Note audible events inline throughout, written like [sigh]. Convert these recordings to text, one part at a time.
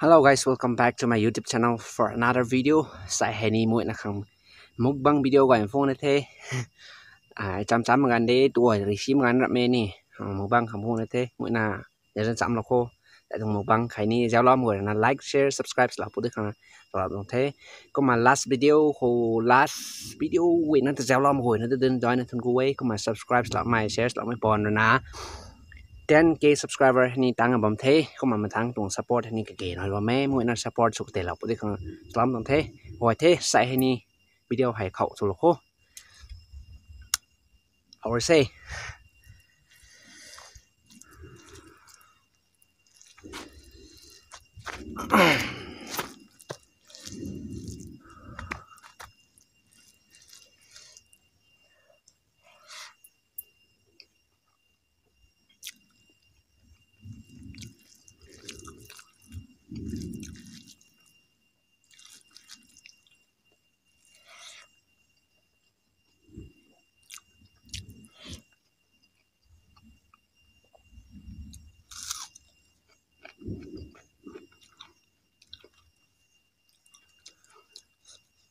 Hello guys, welcome back to my YouTube channel for another video. Sai heni muội na khang mukbang video gọi phone này thế. [laughs] À chăm chăm gần đấy tuổi rồi xím gần rậm mê ờ, Mục Mukbang không phone này thế. Muội na để dân chăm là khô. Tại thằng mukbang khai ni giao lo muội na like, share, subscribe là phụ được khang. Rồi đồng thế. Có mà last video hồ last video quên nó tự giao lo muội nó tự đơn join nó thằng cô ấy. Có mà subscribe là my share là my bond rồi na. 10k subscriber ni tang à bam the ko ma thang tung support ni ke ke no me mo na support suk te la pu de khang slam tong the hoi the sai ni video hai khau chu lo ko how say. [clears throat]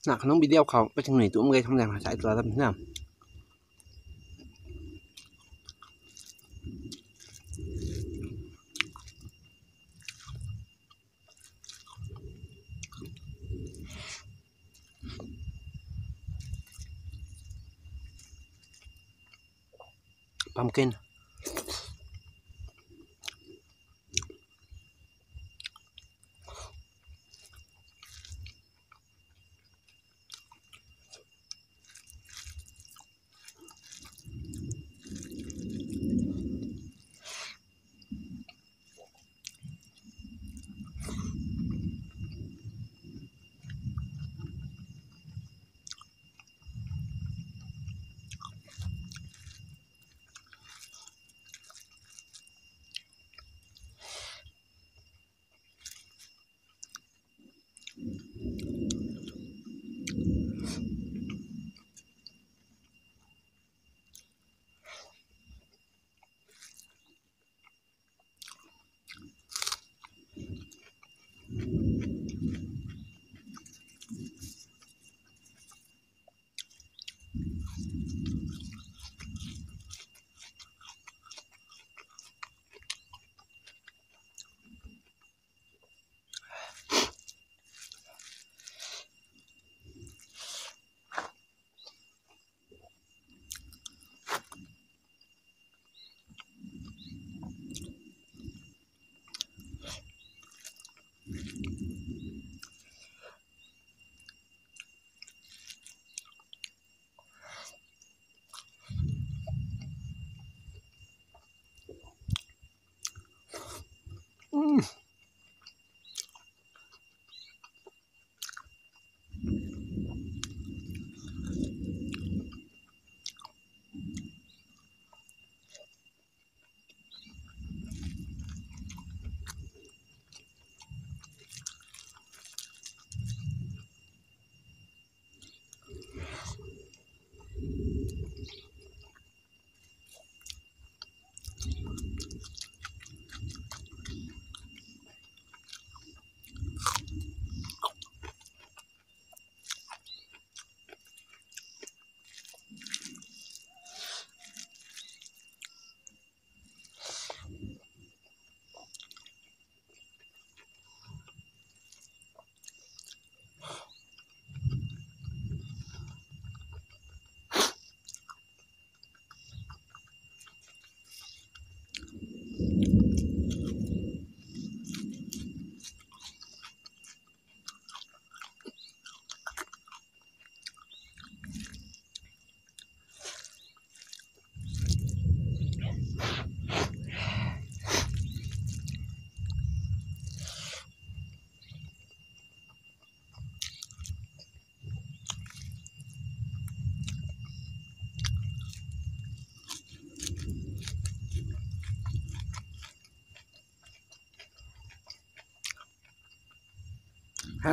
นักขนมบีเดียวเขาไปจังหน่อยตัวมึงไงทำแรงหาสายตัวทำเนี่ยพัมกิน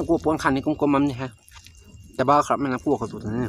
กูปนขันนี่กลมๆมันนี่ฮะแต่บ้าครับมันนะกูขอสุดนี้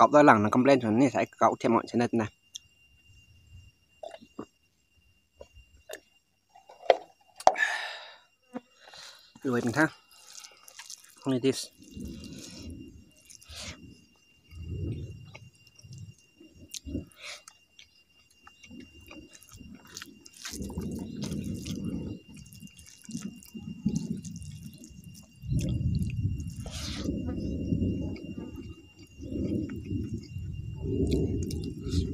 cậu đó lần nó complain cho nên sẽ cậu thêm mọi chuyện này. Rồi mình thang only this Mm-hmm.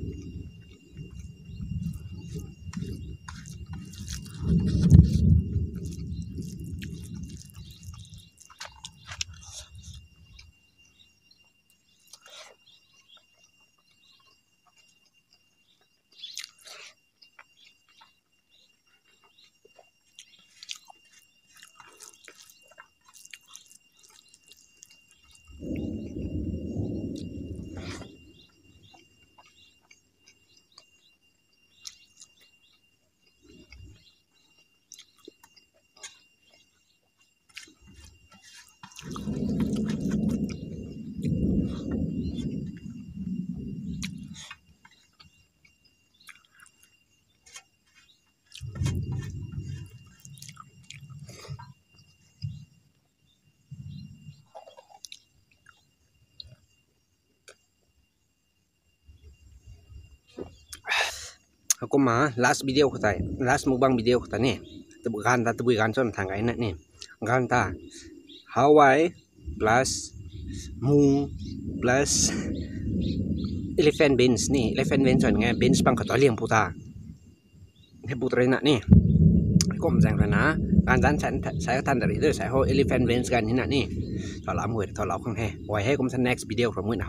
aku mah last video ko tay last mukbang video ko tani tebu gan ta tebu gan son thang na ni gan ta Hawaii plus moon plus elephant beans ni elephant beans son nga beans bang ka to liang puta he putra na ni kom jang na gan dan san sai tan dari tu sai ho elephant beans gan ni na ni ทอลามหวยทอลาข้างแห่ไว้ให้ผมสัน next video from มือหนา